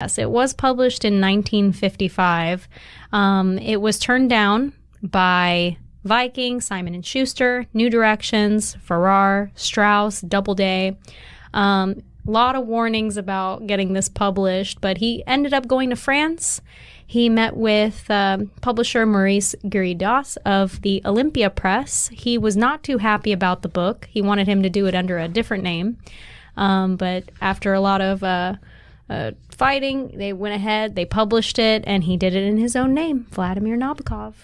Yes, it was published in 1955. Um, it was turned down by Viking, Simon and Schuster, New Directions, Farrar, Straus, Doubleday. Um, a lot of warnings about getting this published, but he ended up going to France. He met with um, publisher Maurice Girodias of the Olympia Press. He was not too happy about the book. He wanted him to do it under a different name. Um, but after a lot of uh, uh, fighting, they went ahead, they published it, and he did it in his own name, Vladimir Nabokov.